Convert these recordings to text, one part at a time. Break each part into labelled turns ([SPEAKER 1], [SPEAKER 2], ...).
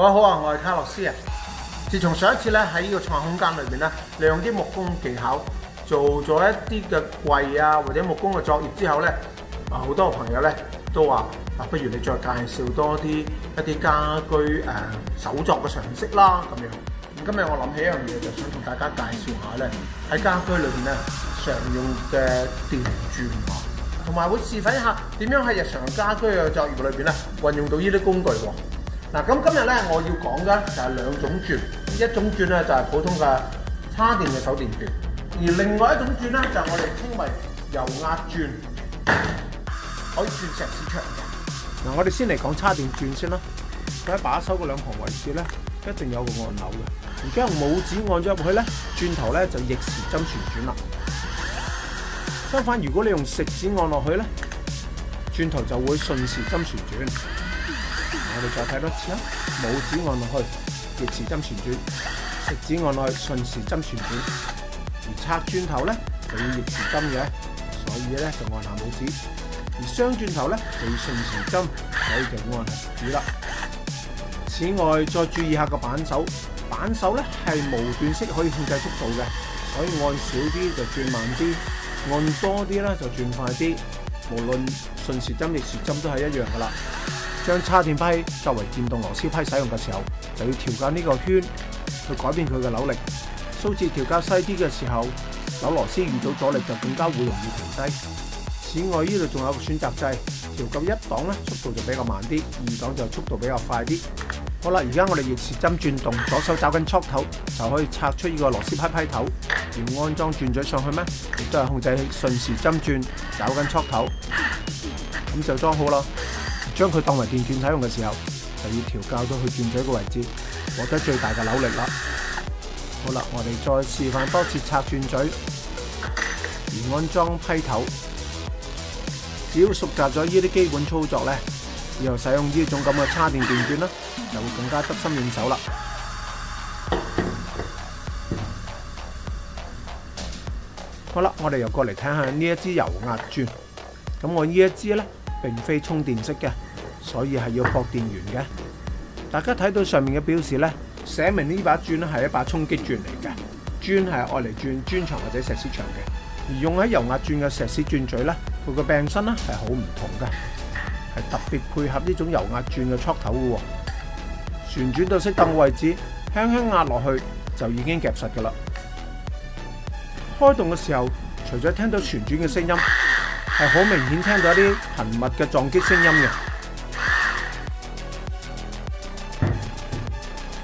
[SPEAKER 1] 各位好啊，我係卡洛斯啊。自從上一次咧喺呢個創客空間裏邊咧，利用啲木工技巧做咗一啲嘅櫃啊或者木工嘅作業之後咧，啊好多朋友咧都話啊，不如你再介紹多啲一啲家居诶、手作嘅常識啦咁樣。咁今日我諗起一樣嘢，就想同大家介紹下咧喺家居裏邊咧常用嘅電鑽喎，同埋會示範一下點樣喺日常家居嘅作業裏邊咧運用到呢啲工具喎。嗱，咁今日咧我要講嘅就係兩種轉，一種轉咧就係普通嘅叉電嘅手電轉，而另外一種轉咧就係我哋稱為油壓轉，可以鑽石屎牆嘅。嗱，我哋先嚟講叉電轉先啦。佢喺把手嘅兩旁位置咧，一定有個按鈕嘅。而家用拇指按咗入去咧，轉頭咧就逆時針旋轉啦。相反，如果你用食指按落去咧，轉頭就會順時針旋轉。我哋再睇多次啊！拇指按落去，逆時針旋轉；食指按落去，順時針旋轉。而拆鑽頭咧就要逆時針嘅，所以咧就按下拇指；而雙鑽頭咧就要順時針，所以就按下食指啦。此外，再注意下個扳手，扳手咧係無段式可以控制速度嘅，所以按少啲就轉慢啲，按多啲咧就轉快啲。無論順時針、逆時針都係一樣噶啦。將叉電批作為電動螺絲批使用嘅時候，就要調校呢個圈去改變佢嘅扭力。數字調校細啲嘅時候，扭螺絲遇到阻力就更加會容易停低。此外，呢度仲有個選擇掣，調校一檔咧速度就比較慢啲，二檔就速度比較快啲。好啦，而家我哋逆時針轉動，左手找緊戳頭就可以拆出呢個螺絲批批頭，而安裝鑽嘴上去咩？亦都係控制順時針轉，找緊戳頭，咁就裝好啦。將佢當為電鑽使用嘅時候，就要調校到去鑽嘴嘅位置，獲得最大嘅扭力啦。好啦，我哋再示範多次拆鑽嘴，而安裝批頭。只要熟習咗呢啲基本操作咧，以後使用呢種咁嘅叉電電鑽啦，就會更加得心應手啦。好啦，我哋又過嚟睇下呢一支油壓鑽。咁我呢一支咧，並非充電式嘅。所以係要駁電源嘅。大家睇到上面嘅标示呢，寫明呢把鑽咧係一把衝擊鑽嚟嘅。鑽係愛嚟鑽磚牆或者石屎牆嘅。而用喺油壓鑽嘅石屎鑽嘴呢，佢個柄身咧係好唔同嘅，係特別配合呢種油壓鑽嘅戳頭嘅。旋轉到適當位置，輕輕壓落去就已經夾實㗎啦。開動嘅時候，除咗聽到旋轉嘅聲音，係好明顯聽到一啲頻密嘅撞擊聲音嘅。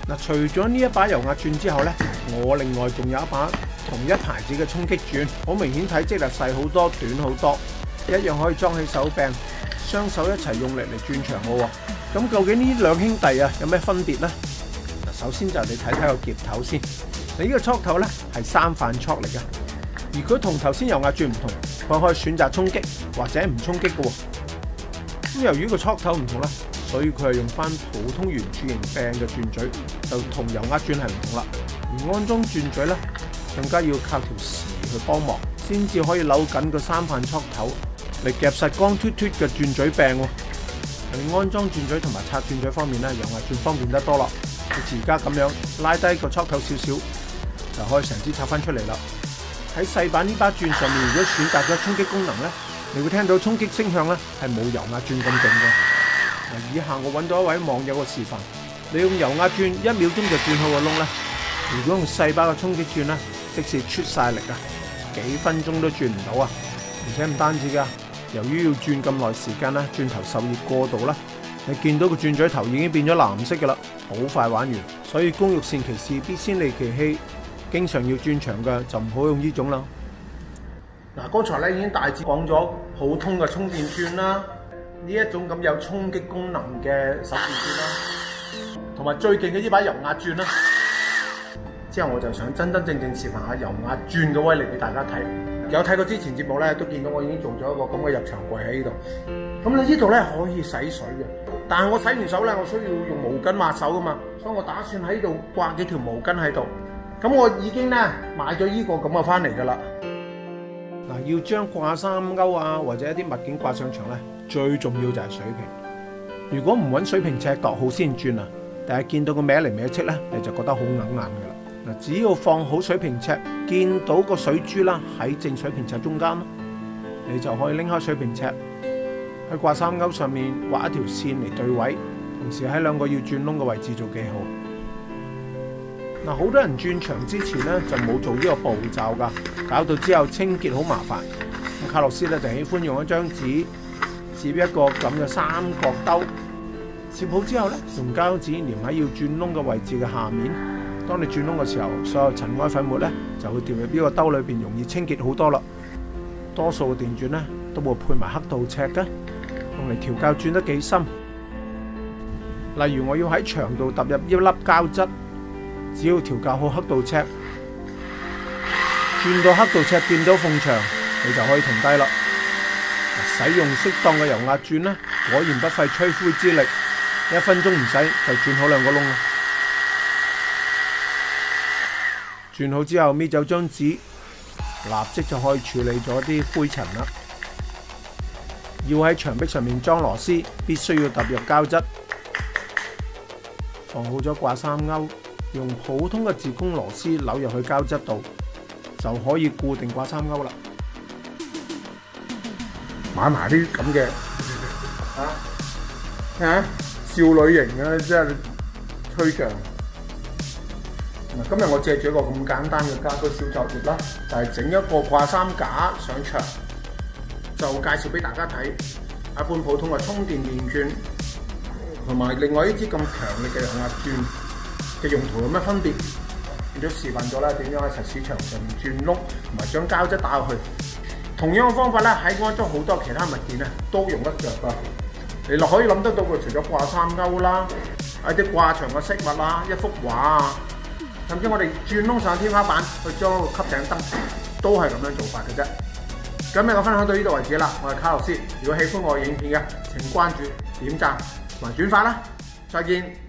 [SPEAKER 1] 嗱，除咗呢一把油壓鑽之後呢，我另外仲有一把同一牌子嘅衝擊鑽，好明顯體積係細好多、短好多，一樣可以裝起手柄，雙手一齊用力嚟鑽牆嘅。咁究竟呢兩兄弟啊有咩分別呢？首先就你睇睇個夾頭先，你呢個戳頭呢係三瓣戳嚟嘅，而佢同頭先油壓鑽唔同，佢可以選擇衝擊或者唔衝擊嘅。咁由於個戳頭唔同啦。所以佢係用翻普通圓柱形柄嘅鑽嘴，就同油壓鑽係唔同啦。而安裝鑽嘴咧，更加要靠條匙去幫忙，先至可以扭緊個三瓣戳頭嚟夾實光脫脫嘅鑽嘴柄。喺安裝鑽嘴同埋拆鑽嘴方面咧，油壓鑽方便得多啦。好似而家咁樣拉低個戳頭少少，就可以成支拆翻出嚟啦。喺細版呢把鑽上面，如果選擇咗衝擊功能咧，你會聽到衝擊聲響咧係冇油壓鑽咁勁嘅。嗱以下我揾到一位網友嘅示範，你用油壓鑽一秒鐘就鑽好個窿咧。如果用細把嘅衝擊鑽咧，即使出晒力啊，幾分鐘都鑽唔到啊！而且唔單止噶，由於要鑽咁耐時間咧，鑽頭受熱過度啦，你見到個鑽嘴頭已經變咗藍色噶啦，好快玩完。所以工欲善其事，必先利其器。經常要鑽牆嘅就唔好用呢種啦。嗱，剛才咧已經大致講咗普通嘅充電鑽啦。呢一種咁有衝擊功能嘅手電鑽啦，同埋最勁嘅呢把油壓鑽啦。之後我就想真真正正示範下油壓鑽嘅威力俾大家睇。有睇過之前節目咧，都見到我已經做咗一個咁嘅入牆櫃喺呢度。咁你呢度咧可以洗水嘅，但係我洗完手咧，我需要用毛巾抹手噶嘛，所以我打算喺度掛幾條毛巾喺度。咁我已經咧買咗呢個咁嘅翻嚟噶啦。嗱，要將掛衫钩啊，或者一啲物件掛上牆咧，最重要就係水平。如果唔揾水平尺度好先转啊，但係見到個歪嚟歪戚咧，你就覺得好硬硬噶啦。嗱，只要放好水平尺，見到個水珠啦喺正水平尺中間，你就可以拎開水平尺喺掛衫钩上面畫一條線嚟對位，同時喺兩個要轉窿嘅位置做記號。嗱，好多人轉牆之前咧就冇做呢個步驟噶，搞到之後清潔好麻煩。咁卡洛斯咧就喜歡用一張紙摺一個咁嘅三角兜，摺好之後咧用膠紙粘喺要轉窿嘅位置嘅下面。當你轉窿嘅時候，所有塵埃粉末咧就會掉入呢個兜裏邊，容易清潔好多啦。多數嘅電鑽咧都會配埋刻度尺嘅，用嚟調校轉得幾深。例如我要喺牆度揼入一粒膠質。只要調校好刻度尺，轉到刻度尺見到縫牆，你就可以停低啦。使用適當嘅油壓鑽呢，果然不費吹灰之力，一分鐘唔使就轉好兩個窿啦。轉好之後搣走張紙，立即就可以處理咗啲灰塵啦。要喺牆壁上面裝螺絲，必須要踏入膠質，放好咗掛衫钩。用普通嘅自攻螺丝扭入去膠質度，就可以固定掛衫钩啦。買埋啲咁嘅啊啊少女型嘅，即系吹脹。嗱，今日我借住一個咁簡單嘅家居小作業啦，就係整一個掛衫架上牆，就介紹俾大家睇。一般普通嘅充電電鑽，同埋另外呢支咁強力嘅油壓鑽。嘅用途有咩分別？變咗示範咗啦，點樣喺實市場上面轉窿，同埋將膠質打落去。同樣嘅方法咧，喺安裝好多其他物件咧，都用得着噶。你落可以諗得到嘅，除咗掛衫鈎啦，一啲掛牆嘅飾物啦，一幅畫啊，甚至我哋轉窿上天花板去裝個吸頂燈，都係咁樣做法嘅啫。今日我分享到呢度為止啦，我係卡洛斯。如果喜歡我嘅影片嘅，請關注、點讚同埋轉發啦。再見。